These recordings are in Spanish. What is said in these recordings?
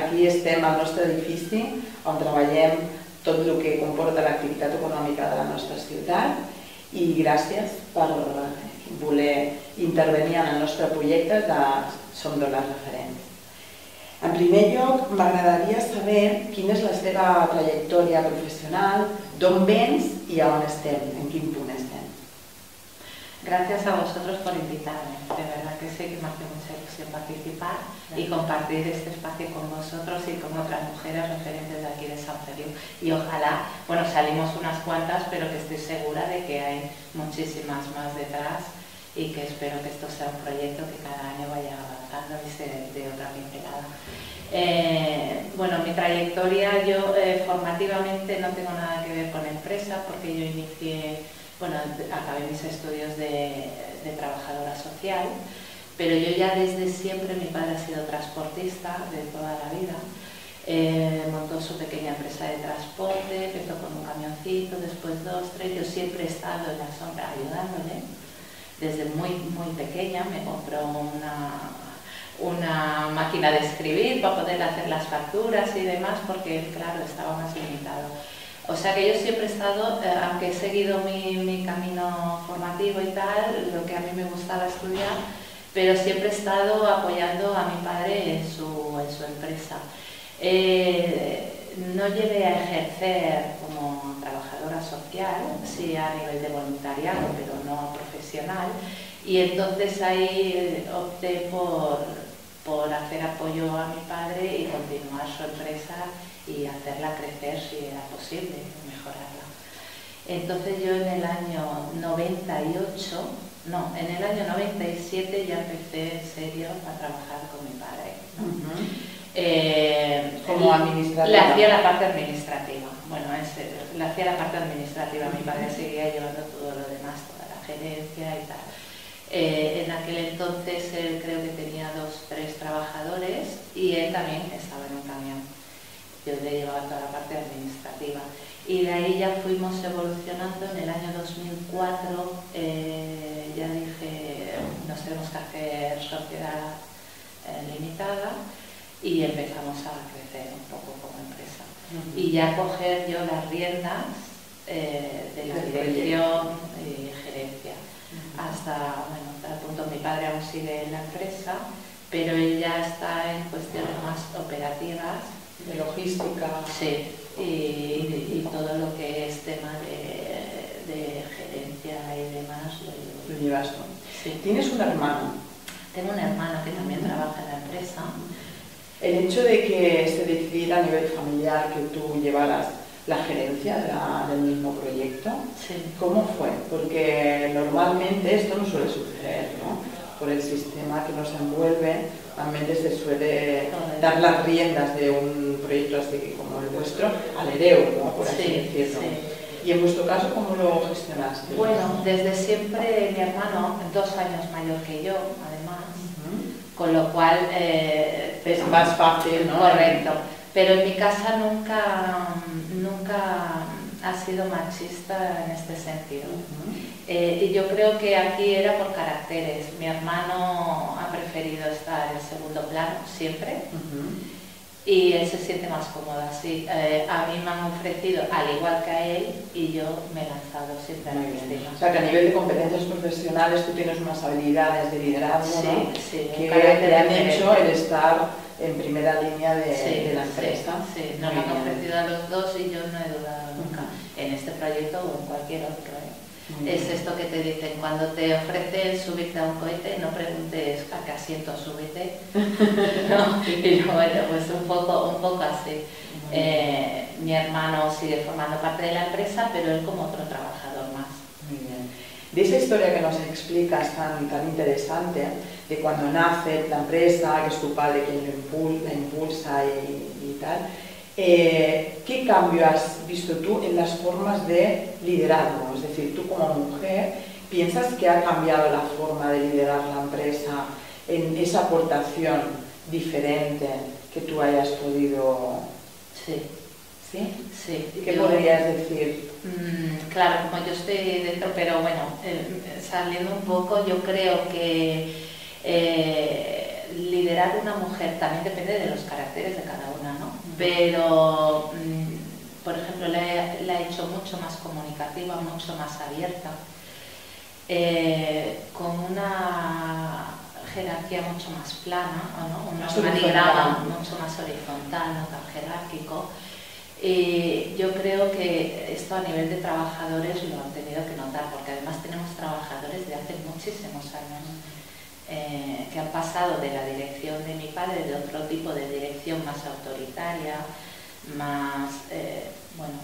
aquí estem al nostre edifici on treballem tot el que comporta l'activitat econòmica de la nostra ciutat i gràcies per voler intervenir en el nostre projecte de Som Dones Referents. En primer lloc, m'agradaria saber quina és la seva trajectòria professional, d'on vens i a on estem, en quin punt. Gracias a vosotros por invitarme. De verdad que sé que me hace mucha ilusión participar y compartir este espacio con vosotros y con otras mujeres referentes de aquí de San Feliu. Y ojalá, bueno, salimos unas cuantas, pero que estoy segura de que hay muchísimas más detrás y que espero que esto sea un proyecto que cada año vaya avanzando y se dé otra pincelada. Eh, bueno, mi trayectoria, yo eh, formativamente no tengo nada que ver con empresa porque yo inicié bueno, acabé mis estudios de, trabajadora social, pero yo ya desde siempre, mi padre ha sido transportista de toda la vida, eh, montó su pequeña empresa de transporte, empezó con un camioncito, después dos, tres, yo siempre he estado en la sombra ayudándole, desde muy, muy pequeña me compró una, una máquina de escribir para poder hacer las facturas y demás, porque claro, estaba más limitado. O sea que yo siempre he estado, eh, aunque he seguido mi, camino formativo y tal, lo que a mí me gustaba estudiar, pero siempre he estado apoyando a mi padre en su, empresa. Eh, no llegué a ejercer como trabajadora social, sí a nivel de voluntariado, pero no profesional, y entonces ahí eh, opté por, por hacer apoyo a mi padre y continuar su empresa y hacerla crecer si era posible, mejorarla. Entonces yo en el año 98, no, en el año 97 ya empecé en serio a trabajar con mi padre. Eh, Como administrativa. Le hacía la parte administrativa, bueno, le hacía la parte administrativa, mi padre seguía llevando todo lo demás, toda la gerencia y tal. Eh, en aquel entonces él creo que tenía dos, tres trabajadores y él también estaba en un camión yo le llevaba toda la parte administrativa. Y de ahí ya fuimos evolucionando. En el año 2004 eh, ya dije, nos tenemos que hacer sociedad eh, limitada y empezamos a crecer un poco como empresa. Y ya coger yo las riendas eh, de la dirección y gerencia. Hasta, bueno, hasta el punto mi padre aún sigue en la empresa, pero él ya está en cuestiones más operativas de logística. Sí, y, todo lo que es tema de, gerencia y demás. Lo, llevas tú. Sí. ¿Tienes un hermano? Tengo un hermano que también trabaja en la empresa. El hecho de que se decidiera a nivel familiar que tú llevaras la gerencia del mismo proyecto, ¿cómo fue? Porque normalmente esto no suele suceder, ¿no? Por el sistema que nos envuelve, normalmente se suele dar las riendas de un proyecto así como el vuestro al heredero, ¿no? por así decirlo. ¿Y en vuestro caso cómo lo gestionaste? Bueno, desde siempre mi hermano, dos años mayor que yo, además, con lo cual eh, es más fácil, ¿no? Correcto. Pero en mi casa nunca, nunca ha sido machista en este sentido. Eh, y yo creo que aquí era por caracteres. Mi hermano ha preferido estar en segundo plano siempre y él se siente más cómodo así. Eh, a mí me han ofrecido, al igual que a él, y yo me he lanzado siempre a la. O sea, que a nivel de competencias profesionales tú tienes unas habilidades de liderazgo sí, que te han hecho el estar en primera línea de, la empresa. Sí, nos han ofrecido a los dos y yo no he dudado en este proyecto o en cualquier otro. ¿eh? Es esto que te dicen, cuando te ofrecen subirte a un cohete, no preguntes a qué asiento súbete. Y bueno, pues un poco, un poco así. Eh, mi hermano sigue formando parte de la empresa, pero él como otro trabajador más. Muy bien. De esa historia que nos explicas tan, tan interesante, de cuando nace la empresa, que es tu padre quien la impulsa y, y tal, eh, ¿Qué cambio has visto tú en las formas de liderazgo? Es decir, tú como mujer, ¿piensas que ha cambiado la forma de liderar la empresa en esa aportación diferente que tú hayas podido... Sí. ¿Sí? Sí. ¿Qué podrías decir? Mm, claro, como yo estoy dentro, pero bueno, eh, saliendo un poco, yo creo que eh, liderar una mujer también depende de los caracteres de cada una, ¿no? Pero, mm, por ejemplo, la he, hecho mucho más comunicativa, mucho más abierta, eh, con una jerarquía mucho más plana, ¿no? un organigrama mucho más horizontal, no tan jerárquico. Y yo creo que esto a nivel de trabajadores lo han tenido que notar, porque además tenemos trabajadores de hace muchísimos años eh, que han pasado de la dirección de mi padre, de otro tipo de dirección más autoritaria, más, eh, bueno,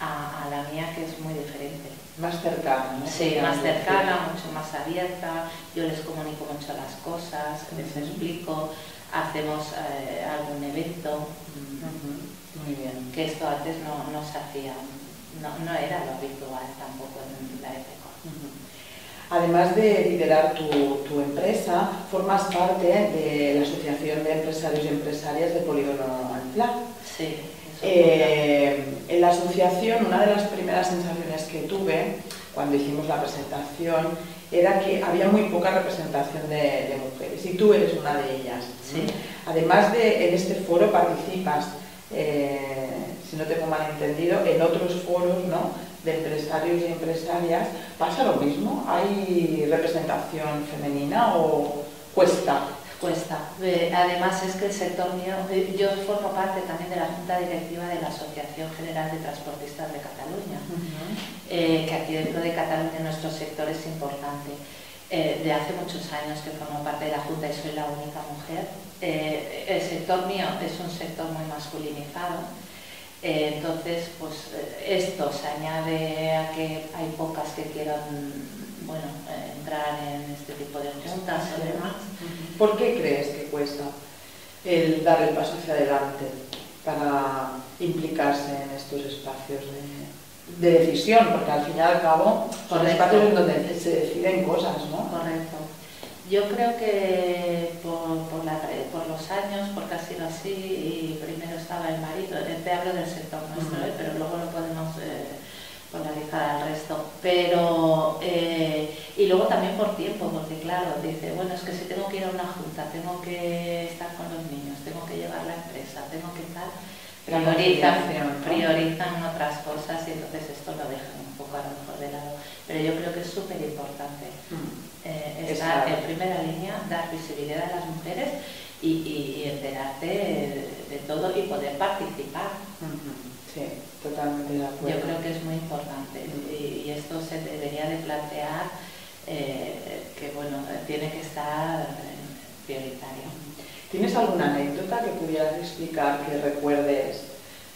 a, la mía que es muy diferente. Más cercana, ¿no? Sí, más cercana, mucho más abierta, yo les comunico mucho las cosas, les explico, hacemos eh, algún evento. Muy bien. Que esto antes no, no se hacía, no, no, era lo habitual tampoco en la época. Además de liderar tu, tu, empresa, formas parte de la Asociación de Empresarios y Empresarias de Polígono Alpla. Sí. Eh, en la asociación, una de las primeras sensaciones que tuve cuando hicimos la presentación era que había muy poca representación de, mujeres y tú eres una de ellas. Además de en este foro participas, eh, si no tengo mal entendido, en otros foros ¿no? De empresarios y empresarias. ¿Pasa lo mismo? ¿Hay representación femenina o cuesta? cuesta. Eh, además es que el sector mío, eh, yo formo parte también de la Junta Directiva de la Asociación General de Transportistas de Cataluña, eh, que aquí dentro de Cataluña nuestro sector es importante. de hace muchos años que formo parte de la Junta y soy la única mujer. el sector mío es un sector muy masculinizado, entonces pues esto se añade a que hay pocas que quieran bueno, entrar en este tipo de juntas o demás. ¿Por qué crees que cuesta el dar el paso hacia adelante para implicarse en estos espacios de, decisión? Porque al fin y al cabo son espacios en donde se deciden cosas, ¿no? Correcto. Yo creo que por, por, los años, porque ha sido así, y primero estaba el marido, te hablo del sector nuestro, ¿eh? pero luego lo podemos... Eh, polarizar al resto. Pero, eh, y luego también por tiempo, porque claro, dice, bueno, es que si tengo que ir a una junta, tengo que estar con los niños, tengo que llevar la empresa, tengo que estar, priorizan, priorizan otras cosas y entonces esto lo dejan un poco a lo mejor de lado. Pero yo creo que es súper importante. Eh, estar en primera línea, dar visibilidad a las mujeres y, enterarte de, todo y poder participar. Sí, totalmente de acuerdo. Yo creo que es muy importante y, esto se debería de plantear eh, que bueno, tiene que estar prioritario. ¿Tienes alguna anécdota que pudieras explicar que recuerdes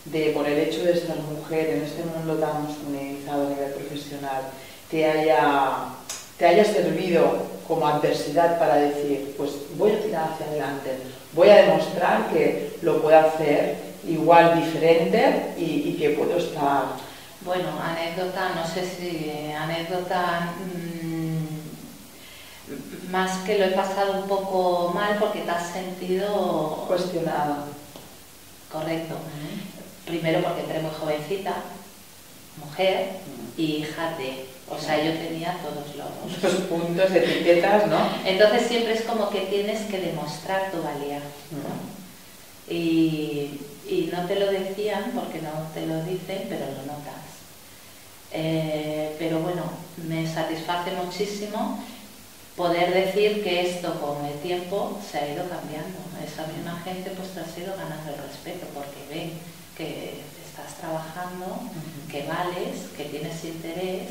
de por el hecho de ser mujer en este mundo tan masculinizado a nivel profesional te haya, te haya servido como adversidad para decir, pues voy a tirar hacia adelante, voy a demostrar que lo puedo hacer igual diferente y, que puedo estar... Bueno, anécdota, no sé si anécdota mm, más que lo he pasado un poco mal porque te has sentido... Cuestionada. Correcto. Primero porque entré muy jovencita, mujer y hija de... O sea, yo tenía todos los... Los puntos, etiquetas, ¿no? Entonces siempre es como que tienes que demostrar tu valía. Y y no te lo decían porque no te lo dicen, pero lo notas. Eh, pero bueno, me satisface muchísimo poder decir que esto con el tiempo se ha ido cambiando. Esa misma gente pues te ha ido ganando el respeto porque ven que trabajando, que vales, que tienes interés,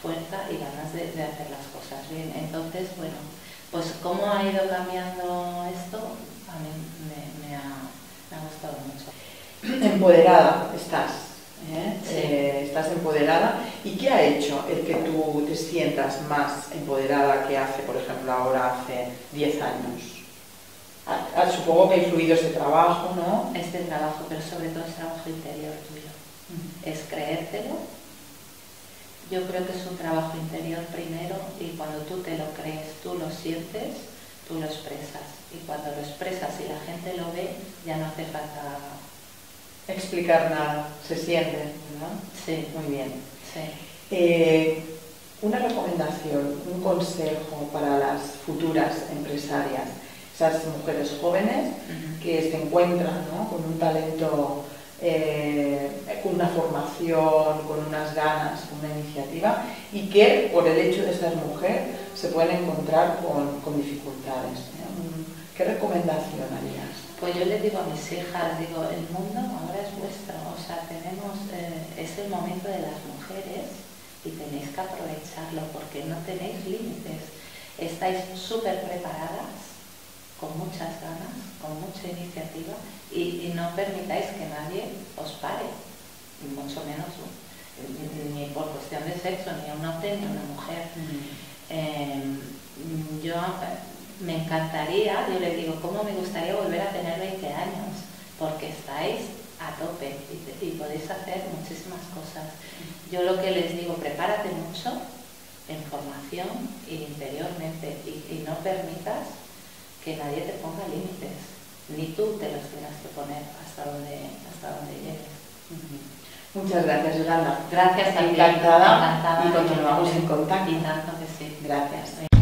fuerza y ganas de, hacer las cosas bien. Entonces, bueno, pues cómo ha ido cambiando esto, a mí me ha me ha gustado mucho. Empoderada estás. ¿eh? Eh, estás empoderada. ¿Y qué ha hecho el que tú te sientas más empoderada que hace, por ejemplo, ahora hace 10 años? Supongo que ha influido ese trabajo, ¿no? Este trabajo, pero sobre todo es trabajo interior tuyo. Es creértelo. Yo creo que es un trabajo interior primero y cuando tú te lo crees, tú lo sientes, tú lo expresas. Y cuando lo expresas y la gente lo ve, ya no hace falta explicar nada, se siente, ¿no? Sí. Muy bien. Sí. Eh, una recomendación, un consejo para las futuras empresarias. Esas mujeres jóvenes que se encuentran con un talento, eh, con una formación, con unas ganas, con una iniciativa y que por el hecho de ser mujer se pueden encontrar con, dificultades. ¿eh? ¿Qué recomendación harías? Pues yo les digo a mis hijas, digo, el mundo ahora es vuestro, o sea, tenemos, eh, es el momento de las mujeres y tenéis que aprovecharlo porque no tenéis límites. Estáis súper preparadas con muchas ganas, con mucha iniciativa y, no permitáis que nadie os pare, y mucho menos ni por cuestión de sexo, ni un hombre ni una mujer. Em, yo me encantaría, yo les digo, ¿cómo me gustaría volver a tener 20 años? Porque estáis a tope y, podéis hacer muchísimas cosas. Yo lo que les digo, prepárate mucho en formación e interiormente y no permitas que nadie te ponga límites, ni tú te los tengas que poner hasta donde, hasta donde llegues. Muchas gracias, Yolanda. Gracias a Encantada, y continuamos en contacto. Y tanto que sí. Gracias.